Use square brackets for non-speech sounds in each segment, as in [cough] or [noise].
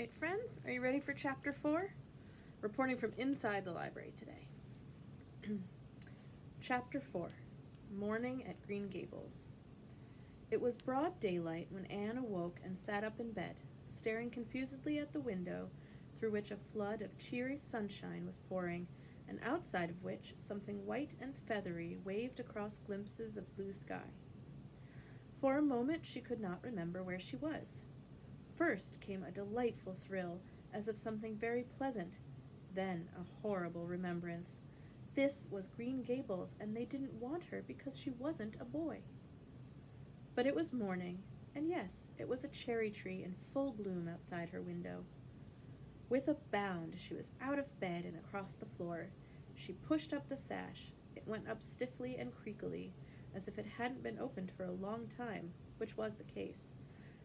right, friends, are you ready for chapter four? Reporting from inside the library today. [clears throat] chapter four Morning at Green Gables. It was broad daylight when Anne awoke and sat up in bed, staring confusedly at the window through which a flood of cheery sunshine was pouring, and outside of which something white and feathery waved across glimpses of blue sky. For a moment she could not remember where she was. First came a delightful thrill, as of something very pleasant, then a horrible remembrance. This was Green Gables, and they didn't want her because she wasn't a boy. But it was morning, and yes, it was a cherry tree in full bloom outside her window. With a bound, she was out of bed and across the floor. She pushed up the sash. It went up stiffly and creakily, as if it hadn't been opened for a long time, which was the case,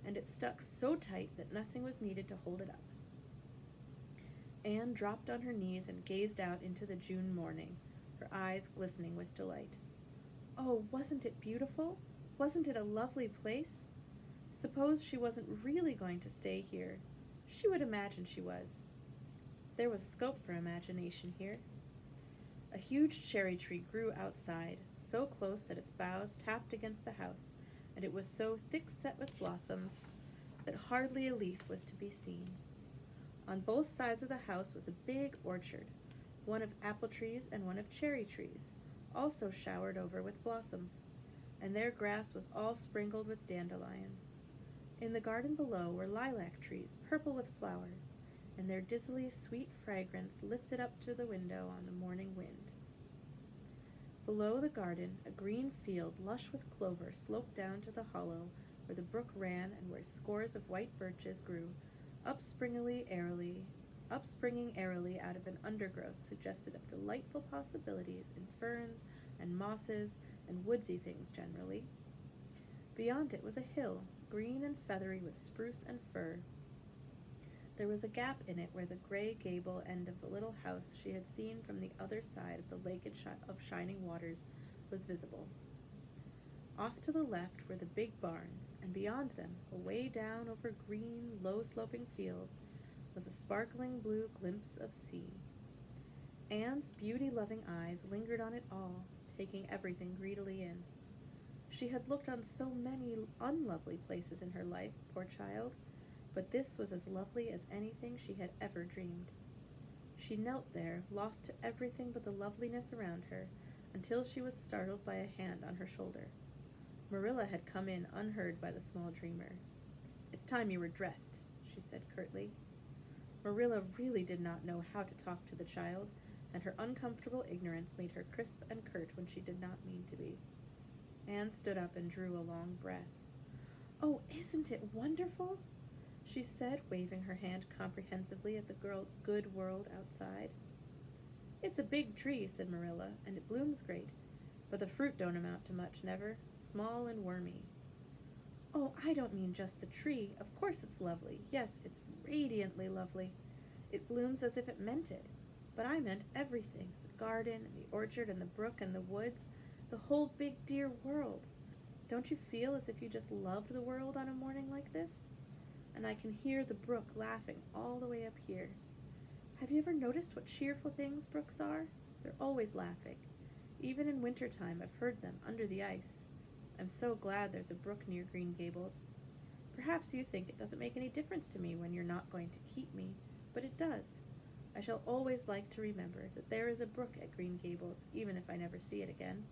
and it stuck so tight that nothing was needed to hold it up. Anne dropped on her knees and gazed out into the June morning, her eyes glistening with delight. Oh, wasn't it beautiful? Wasn't it a lovely place? Suppose she wasn't really going to stay here. She would imagine she was. There was scope for imagination here. A huge cherry tree grew outside, so close that its boughs tapped against the house, and it was so thick set with blossoms that hardly a leaf was to be seen. On both sides of the house was a big orchard, one of apple trees and one of cherry trees, also showered over with blossoms, and their grass was all sprinkled with dandelions. In the garden below were lilac trees, purple with flowers, and their dizzily sweet fragrance lifted up to the window on the morning wind. Below the garden, a green field lush with clover sloped down to the hollow where the brook ran and where scores of white birches grew, upspringily airily, upspringing airily out of an undergrowth suggested of delightful possibilities in ferns and mosses and woodsy things generally. Beyond it was a hill, green and feathery with spruce and fir, there was a gap in it where the gray gable end of the little house she had seen from the other side of the lake of shining waters was visible. Off to the left were the big barns, and beyond them, away down over green, low-sloping fields, was a sparkling blue glimpse of sea. Anne's beauty-loving eyes lingered on it all, taking everything greedily in. She had looked on so many unlovely places in her life, poor child, but this was as lovely as anything she had ever dreamed. She knelt there, lost to everything but the loveliness around her, until she was startled by a hand on her shoulder. Marilla had come in unheard by the small dreamer. It's time you were dressed, she said curtly. Marilla really did not know how to talk to the child, and her uncomfortable ignorance made her crisp and curt when she did not mean to be. Anne stood up and drew a long breath. Oh, isn't it wonderful? She said, waving her hand comprehensively at the girl good world outside. It's a big tree, said Marilla, and it blooms great, but the fruit don't amount to much, never. Small and wormy. Oh, I don't mean just the tree. Of course it's lovely. Yes, it's radiantly lovely. It blooms as if it meant it. But I meant everything the garden, and the orchard, and the brook, and the woods, the whole big dear world. Don't you feel as if you just loved the world on a morning like this? And I can hear the brook laughing all the way up here. Have you ever noticed what cheerful things brooks are? They're always laughing. Even in winter time, I've heard them under the ice. I'm so glad there's a brook near Green Gables. Perhaps you think it doesn't make any difference to me when you're not going to keep me, but it does. I shall always like to remember that there is a brook at Green Gables, even if I never see it again.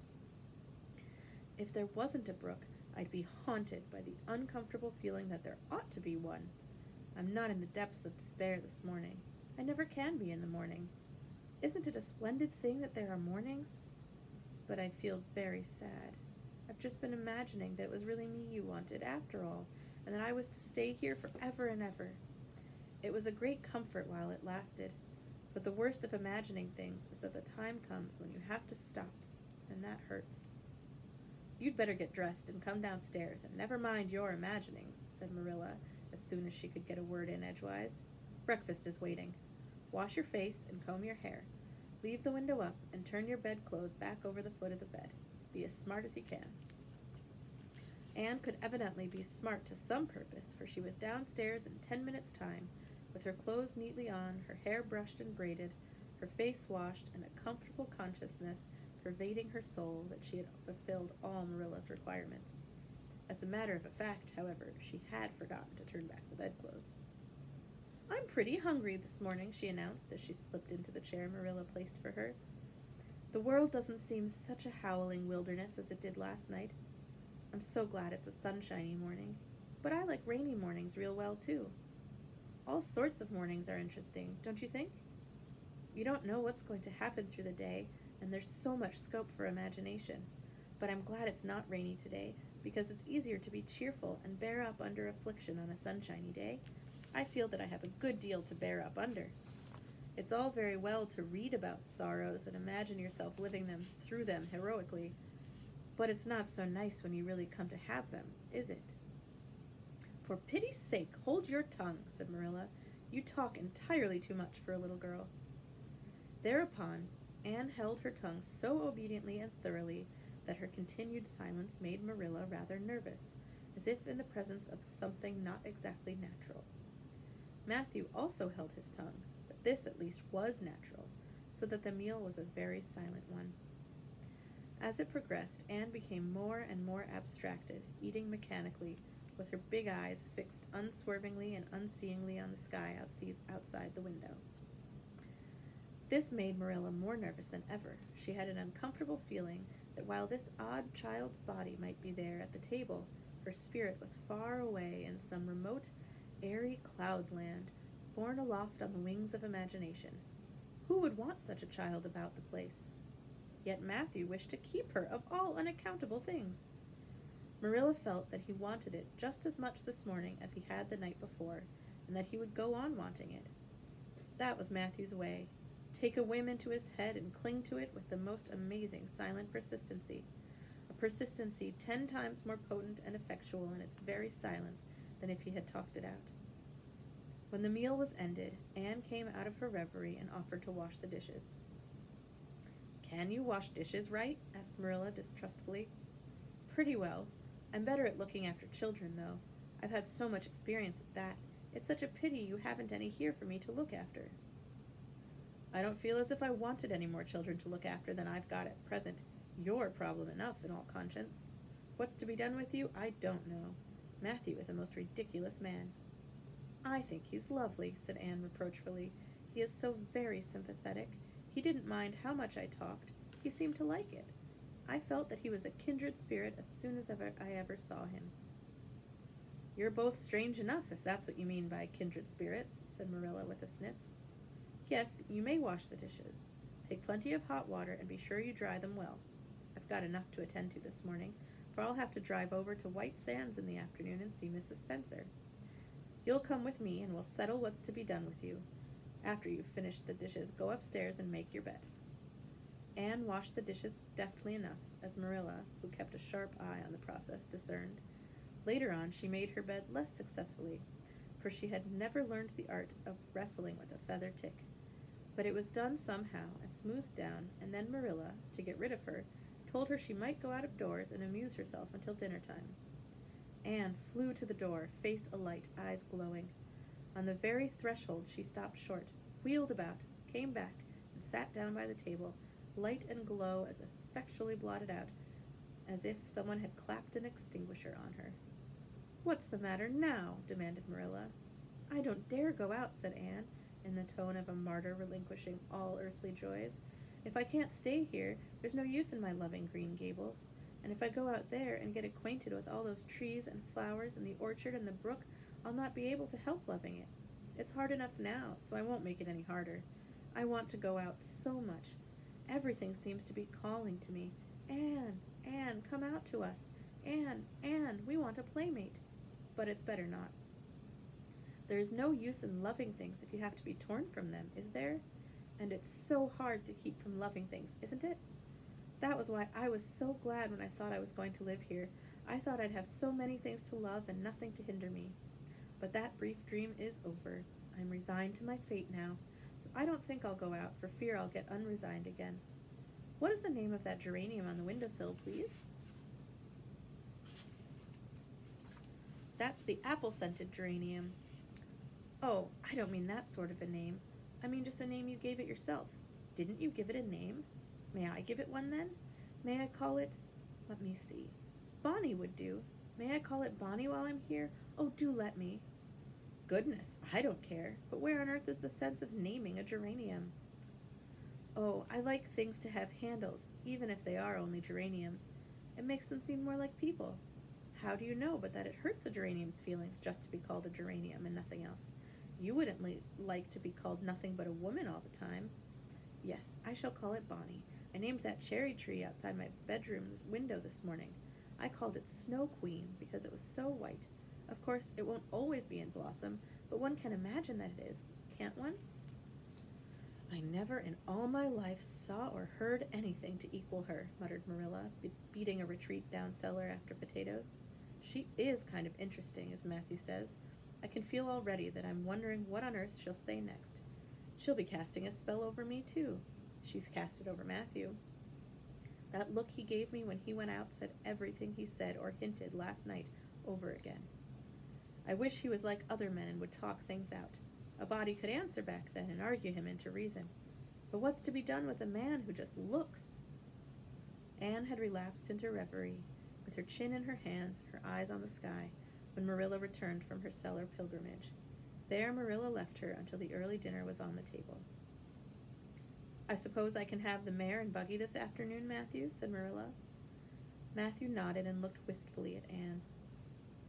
If there wasn't a brook, I'd be haunted by the uncomfortable feeling that there ought to be one. I'm not in the depths of despair this morning. I never can be in the morning. Isn't it a splendid thing that there are mornings? But I feel very sad. I've just been imagining that it was really me you wanted, after all, and that I was to stay here forever and ever. It was a great comfort while it lasted, but the worst of imagining things is that the time comes when you have to stop, and that hurts. You'd better get dressed and come downstairs, and never mind your imaginings, said Marilla, as soon as she could get a word in edgewise. Breakfast is waiting. Wash your face and comb your hair. Leave the window up and turn your bedclothes back over the foot of the bed. Be as smart as you can. Anne could evidently be smart to some purpose, for she was downstairs in ten minutes' time, with her clothes neatly on, her hair brushed and braided, her face washed, and a comfortable consciousness pervading her soul that she had fulfilled all Marilla's requirements. As a matter of fact, however, she had forgotten to turn back the bedclothes. I'm pretty hungry this morning, she announced as she slipped into the chair Marilla placed for her. The world doesn't seem such a howling wilderness as it did last night. I'm so glad it's a sunshiny morning, but I like rainy mornings real well too. All sorts of mornings are interesting, don't you think? You don't know what's going to happen through the day, and there's so much scope for imagination. But I'm glad it's not rainy today, because it's easier to be cheerful and bear up under affliction on a sunshiny day. I feel that I have a good deal to bear up under. It's all very well to read about sorrows and imagine yourself living them through them heroically, but it's not so nice when you really come to have them, is it? For pity's sake, hold your tongue, said Marilla. You talk entirely too much for a little girl. Thereupon, Anne held her tongue so obediently and thoroughly that her continued silence made Marilla rather nervous, as if in the presence of something not exactly natural. Matthew also held his tongue, but this at least was natural, so that the meal was a very silent one. As it progressed, Anne became more and more abstracted, eating mechanically, with her big eyes fixed unswervingly and unseeingly on the sky outside the window. This made Marilla more nervous than ever. She had an uncomfortable feeling that while this odd child's body might be there at the table, her spirit was far away in some remote, airy cloudland, borne aloft on the wings of imagination. Who would want such a child about the place? Yet Matthew wished to keep her of all unaccountable things. Marilla felt that he wanted it just as much this morning as he had the night before, and that he would go on wanting it. That was Matthew's way take a whim into his head and cling to it with the most amazing silent persistency, a persistency ten times more potent and effectual in its very silence than if he had talked it out. When the meal was ended, Anne came out of her reverie and offered to wash the dishes. Can you wash dishes right? asked Marilla distrustfully. Pretty well. I'm better at looking after children, though. I've had so much experience at that. It's such a pity you haven't any here for me to look after. I don't feel as if I wanted any more children to look after than I've got at present. Your problem enough, in all conscience. What's to be done with you, I don't know. Matthew is a most ridiculous man. I think he's lovely, said Anne reproachfully. He is so very sympathetic. He didn't mind how much I talked. He seemed to like it. I felt that he was a kindred spirit as soon as ever I ever saw him. You're both strange enough, if that's what you mean by kindred spirits, said Marilla with a sniff. Yes, you may wash the dishes. Take plenty of hot water and be sure you dry them well. I've got enough to attend to this morning, for I'll have to drive over to White Sands in the afternoon and see Mrs. Spencer. You'll come with me and we'll settle what's to be done with you. After you've finished the dishes, go upstairs and make your bed. Anne washed the dishes deftly enough, as Marilla, who kept a sharp eye on the process, discerned. Later on, she made her bed less successfully, for she had never learned the art of wrestling with a feather tick. But it was done somehow and smoothed down, and then Marilla, to get rid of her, told her she might go out of doors and amuse herself until dinner time. Anne flew to the door, face alight, eyes glowing. On the very threshold she stopped short, wheeled about, came back, and sat down by the table, light and glow as effectually blotted out, as if someone had clapped an extinguisher on her. What's the matter now? demanded Marilla. I don't dare go out, said Anne in the tone of a martyr relinquishing all earthly joys. If I can't stay here, there's no use in my loving Green Gables. And if I go out there and get acquainted with all those trees and flowers and the orchard and the brook, I'll not be able to help loving it. It's hard enough now, so I won't make it any harder. I want to go out so much. Everything seems to be calling to me. Anne, Anne, come out to us. Anne, Anne, we want a playmate. But it's better not. There is no use in loving things if you have to be torn from them, is there? And it's so hard to keep from loving things, isn't it? That was why I was so glad when I thought I was going to live here. I thought I'd have so many things to love and nothing to hinder me. But that brief dream is over. I'm resigned to my fate now, so I don't think I'll go out for fear I'll get unresigned again. What is the name of that geranium on the windowsill, please? That's the apple scented geranium. Oh, I don't mean that sort of a name. I mean just a name you gave it yourself. Didn't you give it a name? May I give it one then? May I call it. Let me see. Bonnie would do. May I call it Bonnie while I'm here? Oh, do let me. Goodness, I don't care. But where on earth is the sense of naming a geranium? Oh, I like things to have handles, even if they are only geraniums. It makes them seem more like people. How do you know but that it hurts a geranium's feelings just to be called a geranium and nothing else? You wouldn't li- like to be called nothing but a woman all the time. Yes, I shall call it Bonnie. I named that cherry tree outside my bedroom window this morning. I called it Snow Queen because it was so white. Of course, it won't always be in blossom, but one can imagine that it is, can't one? I never in all my life saw or heard anything to equal her, muttered Marilla, be- beating a retreat down cellar after potatoes. She is kind of interesting, as Matthew says. I can feel already that I'm wondering what on earth she'll say next. She'll be casting a spell over me, too. She's cast it over Matthew. That look he gave me when he went out said everything he said or hinted last night over again. I wish he was like other men and would talk things out. A body could answer back then and argue him into reason. But what's to be done with a man who just looks? Anne had relapsed into reverie, with her chin in her hands and her eyes on the sky, when Marilla returned from her cellar pilgrimage. There Marilla left her until the early dinner was on the table. I suppose I can have the mare and buggy this afternoon, Matthew? said Marilla. Matthew nodded and looked wistfully at Anne.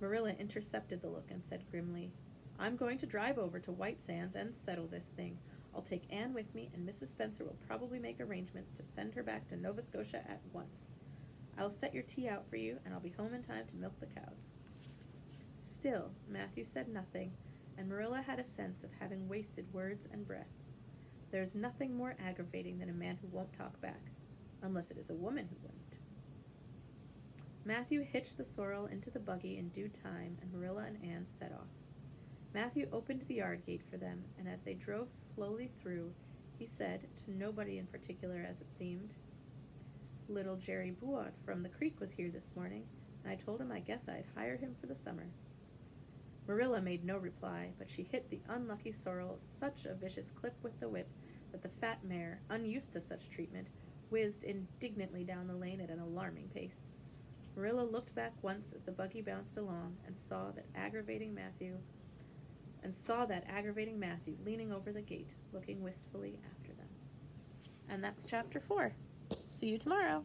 Marilla intercepted the look and said grimly, I'm going to drive over to White Sands and settle this thing. I'll take Anne with me, and Mrs. Spencer will probably make arrangements to send her back to Nova Scotia at once. I'll set your tea out for you, and I'll be home in time to milk the cows. Still, Matthew said nothing, and Marilla had a sense of having wasted words and breath. There's nothing more aggravating than a man who won't talk back, unless it is a woman who won't. Matthew hitched the sorrel into the buggy in due time, and Marilla and Anne set off. Matthew opened the yard gate for them, and as they drove slowly through, he said, to nobody in particular as it seemed, Little Jerry Buote from the creek was here this morning, and I told him I guess I'd hire him for the summer. Marilla made no reply, but she hit the unlucky sorrel such a vicious clip with the whip that the fat mare, unused to such treatment, whizzed indignantly down the lane at an alarming pace. Marilla looked back once as the buggy bounced along and saw that aggravating Matthew and saw that aggravating Matthew leaning over the gate, looking wistfully after them. And that's chapter four. See you tomorrow.